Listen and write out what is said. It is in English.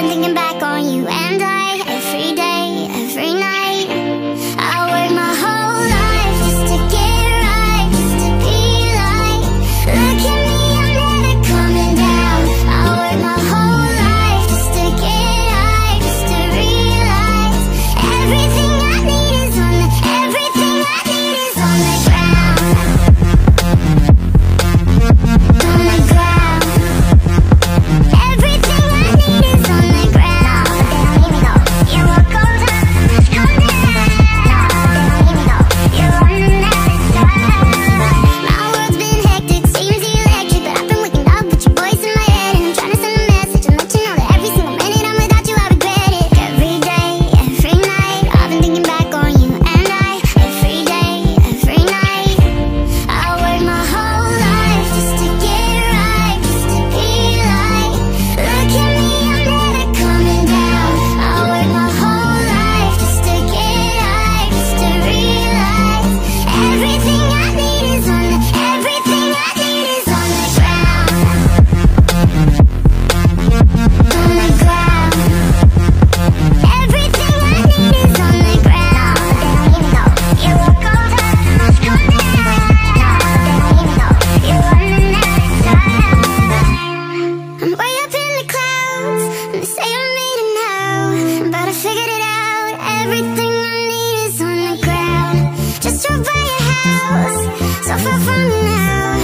been thinking back. suffer from now.